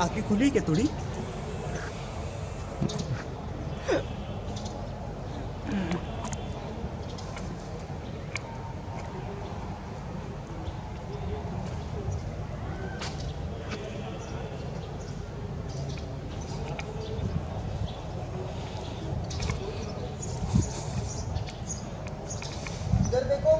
आँखें खुली क्या थोड़ी? देखो।